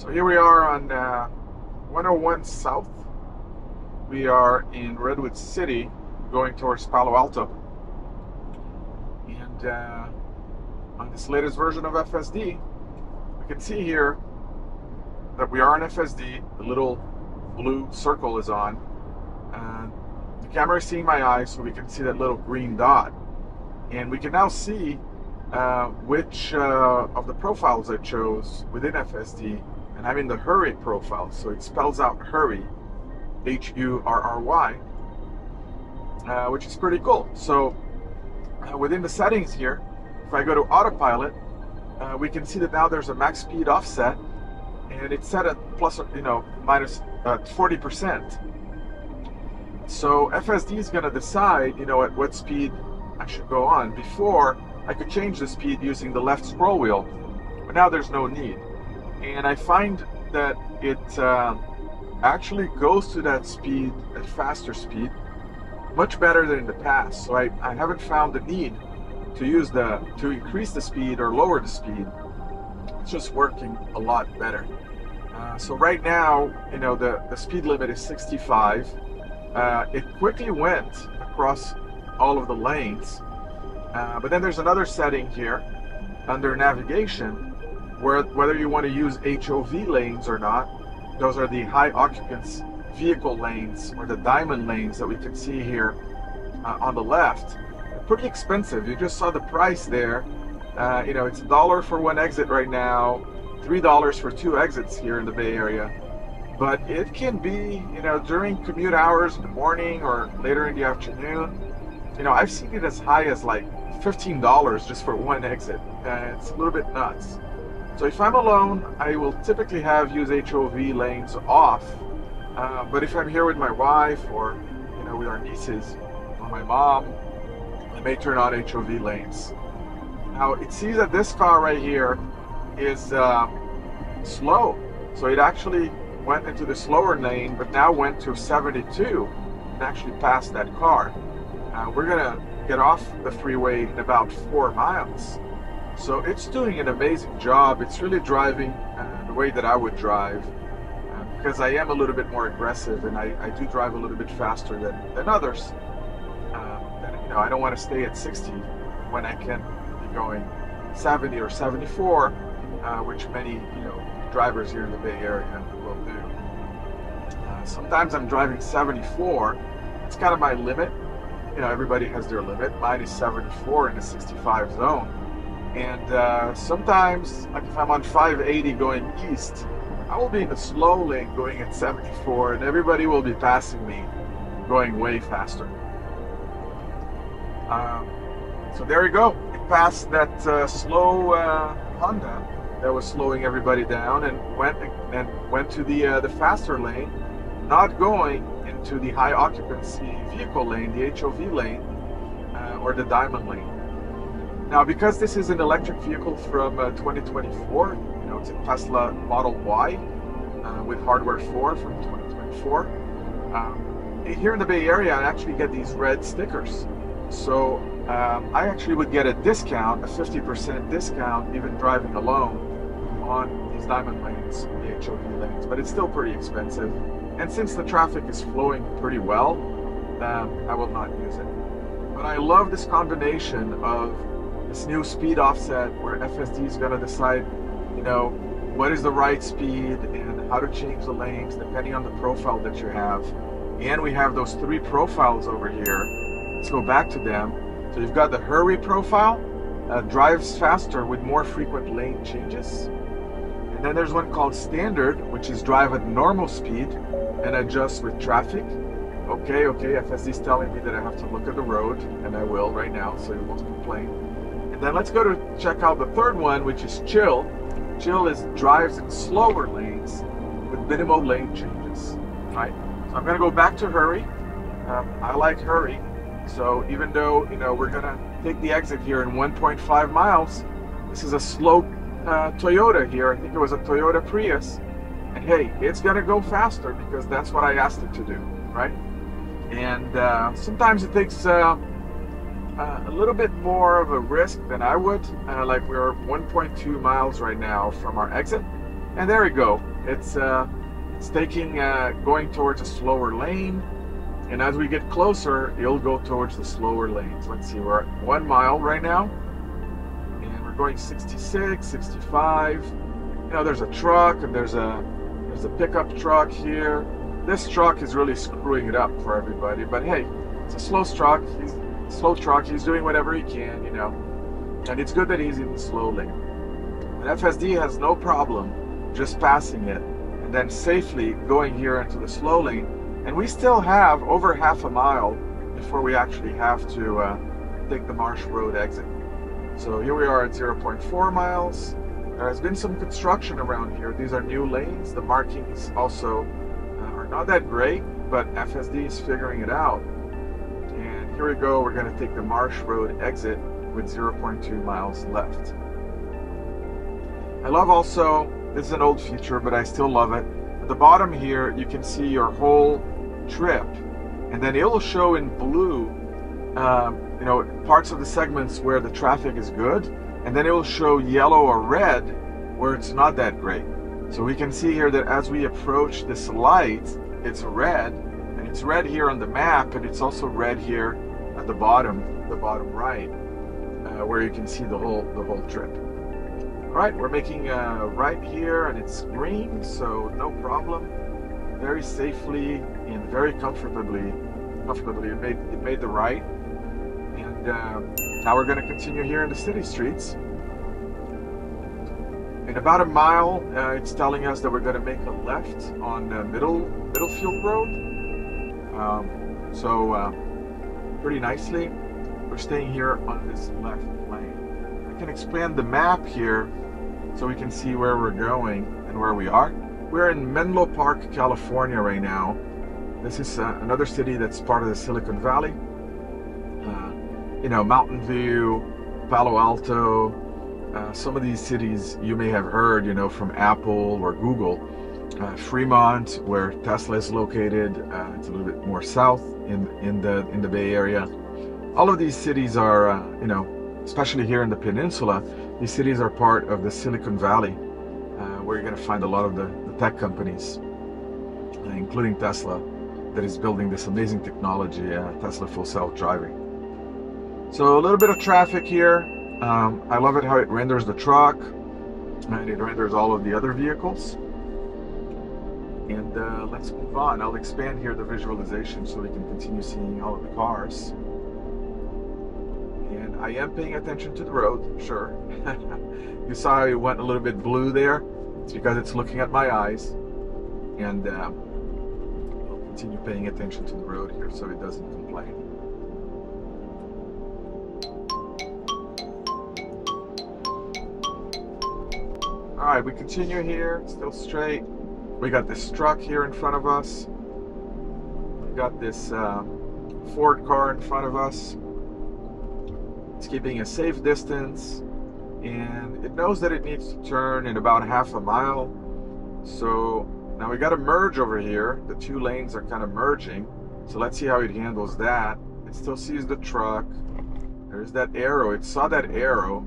So here we are on uh, 101 South. We are in Redwood City going towards Palo Alto. And uh, on this latest version of FSD, we can see here that we are on FSD. The little blue circle is on. And the camera is seeing my eyes, so we can see that little green dot. And we can now see uh, which uh, of the profiles I chose within FSD and I'm in the Hurry profile, so it spells out Hurry, H-U-R-R-Y, uh, which is pretty cool. So uh, within the settings here, if I go to autopilot, uh, we can see that now there's a max speed offset, and it's set at plus, you know, minus 40%. Uh, so FSD is going to decide, you know, at what speed I should go on. Before, I could change the speed using the left scroll wheel, but now there's no need and I find that it uh, actually goes to that speed at faster speed much better than in the past. So I, I haven't found the need to use the to increase the speed or lower the speed. It's just working a lot better. Uh, so right now you know the, the speed limit is 65 uh, it quickly went across all of the lanes. Uh, but then there's another setting here under navigation whether you want to use HOV lanes or not, those are the high occupancy vehicle lanes or the diamond lanes that we can see here uh, on the left. Pretty expensive. You just saw the price there. Uh, you know, it's a dollar for one exit right now, three dollars for two exits here in the Bay Area. But it can be, you know, during commute hours in the morning or later in the afternoon. You know, I've seen it as high as like $15 just for one exit. Uh, it's a little bit nuts. So if I'm alone, I will typically have use HOV lanes off. Uh, but if I'm here with my wife or you know with our nieces or my mom, I may turn on HOV lanes. Now it seems that this car right here is uh, slow, so it actually went into the slower lane, but now went to 72 and actually passed that car. Uh, we're gonna get off the freeway in about four miles. So it's doing an amazing job. It's really driving uh, the way that I would drive uh, because I am a little bit more aggressive and I, I do drive a little bit faster than, than others. Um, and, you know, I don't want to stay at 60 when I can be going 70 or 74, uh, which many you know drivers here in the Bay Area will do. Uh, sometimes I'm driving 74. It's kind of my limit. You know, everybody has their limit. Mine is 74 in the 65 zone. And uh, sometimes, like if I'm on 580 going east, I will be in a slow lane going at 74, and everybody will be passing me going way faster. Um, so there you go. It passed that uh, slow uh, Honda that was slowing everybody down, and went and went to the uh, the faster lane, not going into the high occupancy vehicle lane, the HOV lane, uh, or the diamond lane. Now, because this is an electric vehicle from uh, 2024, you know, it's a Tesla Model Y uh, with hardware 4 from 2024. Um, here in the Bay Area, I actually get these red stickers. So um, I actually would get a discount, a 50% discount, even driving alone on these diamond lanes, the HOV lanes, but it's still pretty expensive. And since the traffic is flowing pretty well, um, I will not use it. But I love this combination of this new speed offset where FSD is going to decide, you know, what is the right speed and how to change the lanes depending on the profile that you have. And we have those three profiles over here. Let's go back to them. So you've got the hurry profile, uh, drives faster with more frequent lane changes. And then there's one called standard, which is drive at normal speed and adjust with traffic. Okay, okay, FSD is telling me that I have to look at the road, and I will right now, so you won't complain. Then let's go to check out the third one, which is chill. Chill is drives in slower lanes with minimal lane changes. Right. So I'm gonna go back to hurry. Um, I like hurry. So even though you know we're gonna take the exit here in 1.5 miles, this is a slow uh, Toyota here. I think it was a Toyota Prius. And hey, it's gonna go faster because that's what I asked it to do, right? And uh, sometimes it takes uh, uh, a little bit more of a risk than I would. Uh, like we're 1.2 miles right now from our exit. And there we go. It's uh, it's taking uh, going towards a slower lane, and as we get closer, it'll go towards the slower lanes. Let's see, we're at one mile right now, and we're going 66, 65. You know, there's a truck and there's a there's a pickup truck here. This truck is really screwing it up for everybody, but hey, it's a slow truck. He's slow truck. He's doing whatever he can, you know, and it's good that he's in the slow lane. And FSD has no problem just passing it and then safely going here into the slow lane. And we still have over half a mile before we actually have to uh, take the Marsh Road exit. So here we are at 0.4 miles. There has been some construction around here. These are new lanes. The markings also uh, are not that great, but FSD is figuring it out. Here we go. We're going to take the Marsh Road exit with 0.2 miles left. I love also, this is an old feature, but I still love it. At the bottom here, you can see your whole trip, and then it'll show in blue, um, you know, parts of the segments where the traffic is good, and then it will show yellow or red where it's not that great. So we can see here that as we approach this light, it's red, and it's red here on the map, and it's also red here at the bottom, the bottom right, uh, where you can see the whole the whole trip. All right, we're making a right here and it's green, so no problem. Very safely and very comfortably, comfortably it made, it made the right. And um, now we're gonna continue here in the city streets. In about a mile, uh, it's telling us that we're gonna make a left on the Middle Middlefield Road. Um, so uh, pretty nicely, we're staying here on this left lane. I can expand the map here so we can see where we're going and where we are. We're in Menlo Park, California right now. This is uh, another city that's part of the Silicon Valley. Uh, you know, Mountain View, Palo Alto, uh, some of these cities you may have heard, you know, from Apple or Google. Uh, Fremont, where Tesla is located, uh, it's a little bit more south in in the in the Bay Area. All of these cities are, uh, you know, especially here in the peninsula, these cities are part of the Silicon Valley, uh, where you're going to find a lot of the, the tech companies, uh, including Tesla, that is building this amazing technology, uh, Tesla full self driving. So a little bit of traffic here. Um, I love it how it renders the truck and it renders all of the other vehicles. And uh, let's move on. I'll expand here the visualization so we can continue seeing all of the cars. And I am paying attention to the road, sure. you saw it went a little bit blue there. It's because it's looking at my eyes. And uh, I'll continue paying attention to the road here so it doesn't complain. All right, we continue here, still straight. We got this truck here in front of us. We got this uh, Ford car in front of us. It's keeping a safe distance and it knows that it needs to turn in about half a mile. So now we got to merge over here. The two lanes are kind of merging. So let's see how it handles that. It still sees the truck. There's that arrow. It saw that arrow.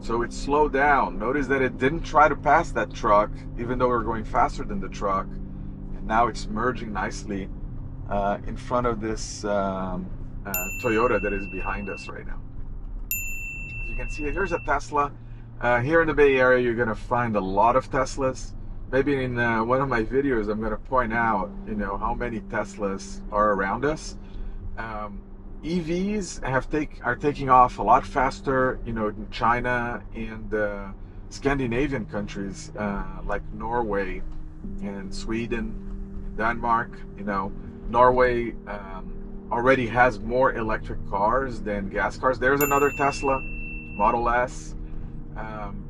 So it slowed down. Notice that it didn't try to pass that truck, even though we are going faster than the truck. And now it's merging nicely uh, in front of this um, uh, Toyota that is behind us right now As you can see here's a Tesla. Uh, here in the Bay Area, you're going to find a lot of Teslas. Maybe in uh, one of my videos, I'm going to point out, you know, how many Teslas are around us. Um, EVs have take are taking off a lot faster, you know, in China and uh, Scandinavian countries uh, like Norway and Sweden, Denmark. You know, Norway um, already has more electric cars than gas cars. There's another Tesla Model S. Um,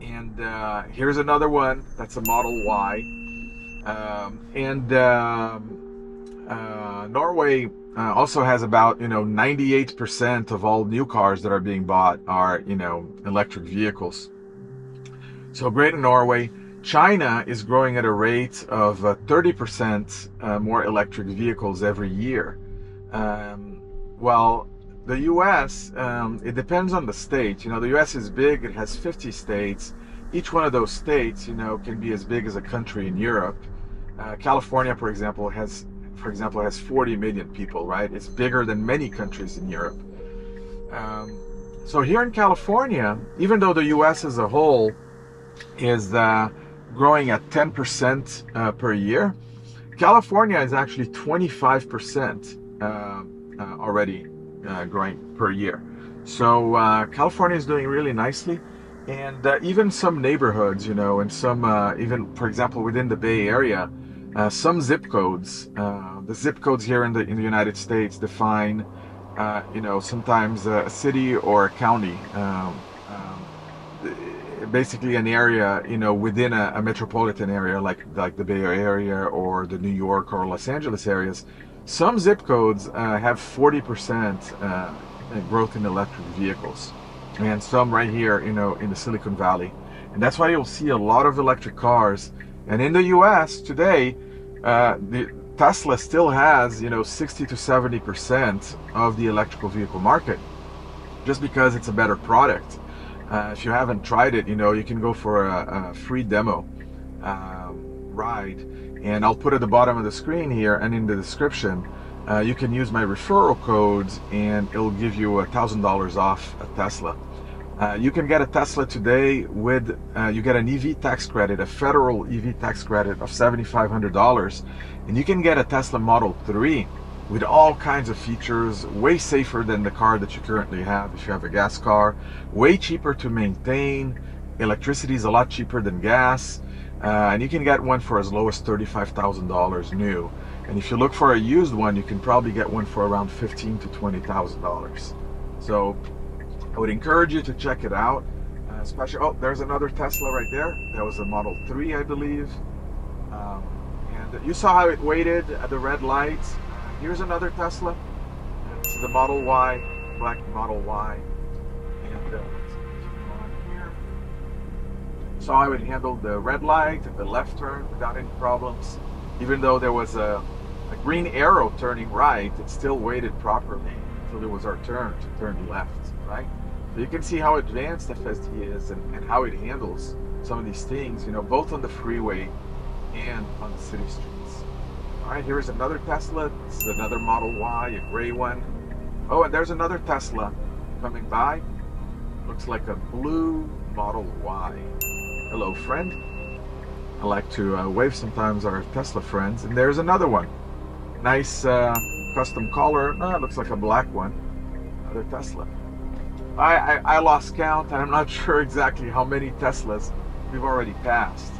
and uh, here's another one that's a Model Y. Um, and um, uh, Norway uh, also has about you know 98% of all new cars that are being bought are you know electric vehicles. So great in Norway. China is growing at a rate of 30% uh, uh, more electric vehicles every year. Um, well, the U.S. Um, it depends on the state. You know, the U.S. is big; it has 50 states. each one of those states, you know, can be as big as a country in Europe. Uh, California, for example, has, for example, has 40 million people, right? It's bigger than many countries in Europe. Um, so here in California, even though the U.S. as a whole is uh, growing at 10% uh, per year, California is actually 25% uh, uh, already uh, growing per year. So uh, California is doing really nicely, and even some neighborhoods, you know, and some even, for example, within the Bay Area, uh, some zip codes. Uh, the zip codes here in the in the United States define, uh, you know, sometimes a city or a county. Um, um, basically an area you know within a, a, metropolitan area like like the Bay Area or the New York or Los Angeles areas some zip codes uh, have 40% uh, growth in electric vehicles, and some right here, you know, in the Silicon Valley. And that's why you'll see a lot of electric cars. And in the U.S. today, uh, the Tesla still has, you know, 60 to 70% of the electrical vehicle market, just because it's a better product. Uh, if you haven't tried it, you know, you can go for a, a free demo um, ride and I'll put at the bottom of the screen here and in the description uh, you can use my referral codes and it'll give you a thousand dollars off a Tesla uh, you can get a Tesla today with uh, you get an EV tax credit a federal EV tax credit of $7,500 and you can get a Tesla Model 3 with all kinds of features way safer than the car that you currently have if you have a gas car way cheaper to maintain electricity is a lot cheaper than gas uh, and you can get one for as low as $35,000 new. And if you look for a used one, you can probably get one for around fifteen to $20,000. So I would encourage you to check it out. Uh, especially, oh, there's another Tesla right there. That was a Model 3, I believe. Um, and you saw how it waited at the red lights. Uh, here's another Tesla. This is a Model Y, black Model Y. And uh, saw how it handled the red light and the left turn without any problems. Even though there was a, a green arrow turning right, it still waited properly until it was our turn to turn left, right? You can see how advanced FSD is and, and how it handles some of these things, you know, both on the freeway and on the city streets. All right, here's another Tesla. This is another Model Y, a gray one. Oh, and there's another Tesla coming by. Looks like a blue Model Y. Hello, friend. I like to uh, wave sometimes our Tesla friends. And there's another one. Nice uh, custom color. No, it looks like a black one. Another Tesla. I, I, I, lost count, and I'm not sure exactly how many Teslas we've already passed.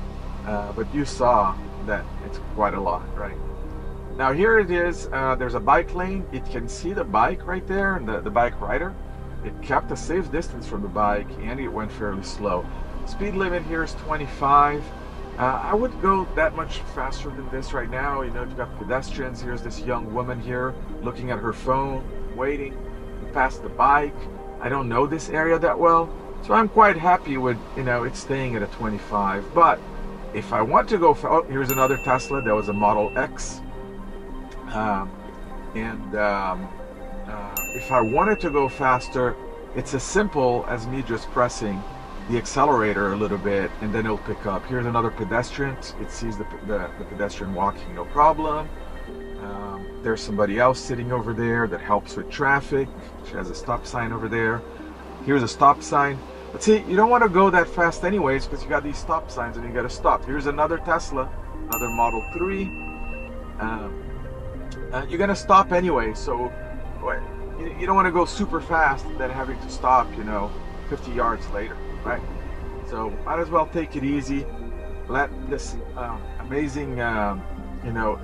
Uh, but you saw that it's quite a lot, right? Now here it is. Uh, there's a bike lane. It can see the bike right there, and the, the bike rider. It kept a safe distance from the bike, and it went fairly slow. Speed limit here is 25. Uh, I would go that much faster than this right now. You know, you've got pedestrians. Here's this young woman here looking at her phone, waiting to pass the bike. I don't know this area that well, so I'm quite happy with, you know, it's staying at a 25. But if I want to go, oh, here's another Tesla. That was a Model X. Um, and um, uh, if I wanted to go faster, it's as simple as me just pressing the accelerator a little bit and then it'll pick up. Here's another pedestrian. It sees the, the, the pedestrian walking, no problem. Um, there's somebody else sitting over there that helps with traffic. She has a stop sign over there. Here's a stop sign. But see, you don't want to go that fast anyways because you got these stop signs and you got to stop. Here's another Tesla, another Model 3. Um, uh, you're going to stop anyway, so you, you don't want to go super fast and then having to stop, you know, 50 yards later right? So might as well take it easy. Let this uh, amazing, uh, you know,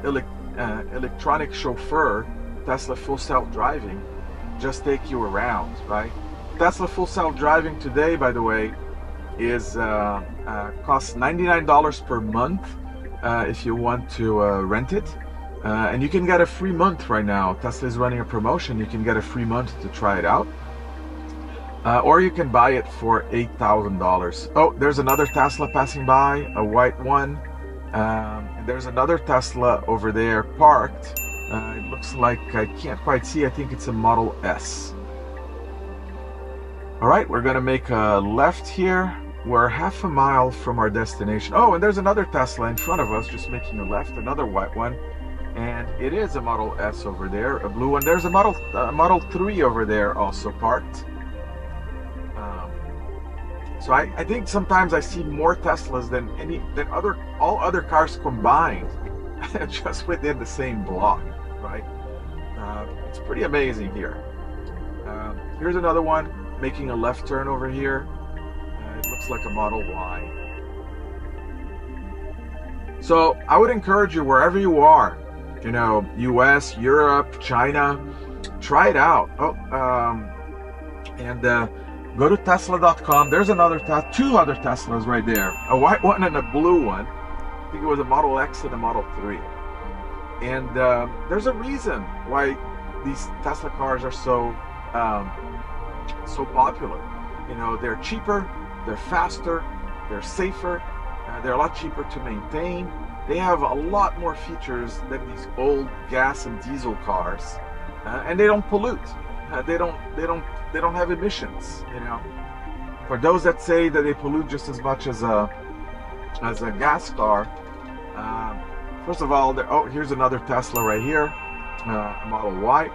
uh, electronic chauffeur, Tesla Full Self Driving, just take you around, right? Tesla Full Self Driving today, by the way, is uh, uh, costs $99 per month uh, if you want to rent it. and you can get a free month right now. Tesla is running a promotion. You can get a free month to try it out. Uh, or you can buy it for $8,000. Oh, there's another Tesla passing by, a white one. Um, there's another Tesla over there parked. Uh, it looks like I can't quite see. I think it's a Model S. All right, we're gonna make a left here we're half a mile from our destination. Oh, and there's another Tesla in front of us, just making a left, another white one. And it is a Model S over there, a blue one. There's a Model uh, Model 3 over there also parked. So I, I think sometimes I see more Teslas than any than other all other cars combined, just within the same block, right? Uh, it's pretty amazing here. Uh, here's another one making a left turn over here. Uh, it looks like a Model Y. So I would encourage you wherever you are, you know, US, Europe, China, try it out. Oh, um, and uh, go to Tesla.com. There's another, two other Teslas right there, a white one and a blue one. I think it was a Model X and a Model 3. And uh, there's a reason why these Tesla cars are so um, so popular. You know, they're cheaper, they're faster, they're safer, uh, they're a lot cheaper to maintain. They have a lot more features than these old gas and diesel cars, uh, and they don't pollute. Uh, they don't. They don't. They don't have emissions. You know, for those that say that they pollute just as much as a as a gas car. Uh, first of all, oh, here's another Tesla right here, uh, Model Y.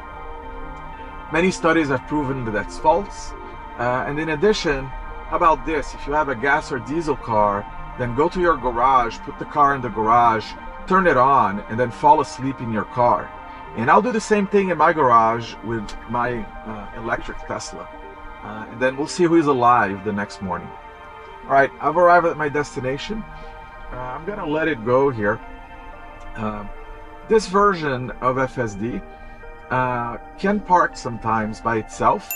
Many studies have proven that that's false. Uh, and in addition, how about this? If you have a gas or diesel car, then go to your garage, put the car in the garage, turn it on, and then fall asleep in your car. And I'll do the same thing in my garage with my uh, electric Tesla. Uh, and then we'll see who is alive the next morning. All right, I've arrived at my destination. Uh, I'm gonna let it go here. Uh, this version of FSD uh, can park sometimes by itself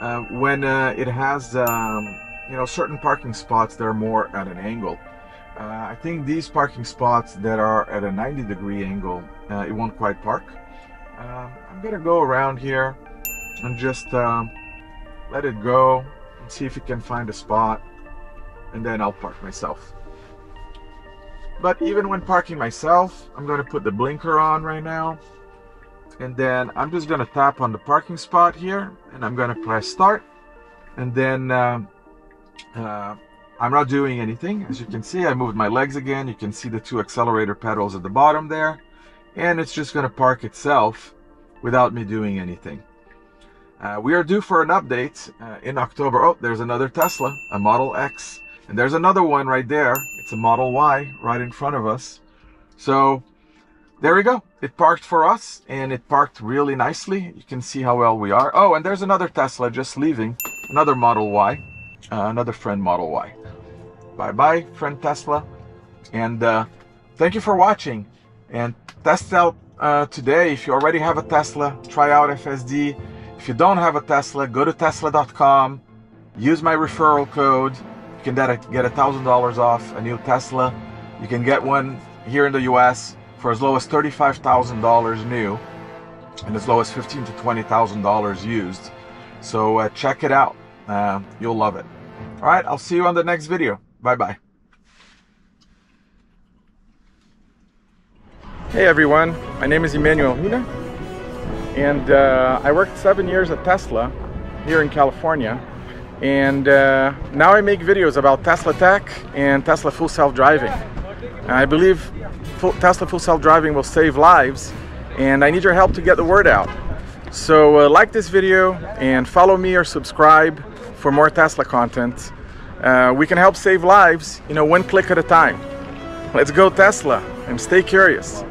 uh, when it has um, you know certain parking spots that are more at an angle. I think these parking spots that are at a 90 degree angle, it won't quite park. Um, I'm gonna go around here and just um, let it go and see if it can find a spot and then I'll park myself. But even when parking myself, I'm to put the blinker on right now and then I'm just gonna tap on the parking spot here and I'm gonna press start and then uh, uh, I'm not doing anything. As you can see I moved my legs again. You can see the two accelerator pedals at the bottom there and it's just gonna park itself without me doing anything uh, we are due for an update uh, in October oh there's another Tesla a Model X and there's another one right there it's a Model Y right in front of us so there we go. It parked for us and it parked really nicely. You can see how well we are. Oh, and there's another Tesla just leaving. Another Model Y. Uh, another friend Model Y. Bye-bye, friend Tesla. And uh, thank you for watching. And test out uh, today. If you already have a Tesla, try out FSD. If you don't have a Tesla, go to Tesla.com. Use my referral code. You can get a $1,000 off a new Tesla. You can get one here in the US for as low as $35,000 new and as low as $15 to $20,000 used. So uh, check it out. Uh, you'll love it. All right, I'll see you on the next video. Bye-bye. Hey everyone, my name is Emmanuel Huna and uh, I worked seven years at Tesla here in California and uh, now I make videos about Tesla Tech and Tesla Full Self-Driving. I believe full, Tesla Full Self Driving will save lives and I need your help to get the word out. So uh, like this video and follow me or subscribe for more Tesla content. Uh, we can help save lives, you know, one click at a time. Let's go Tesla and stay curious.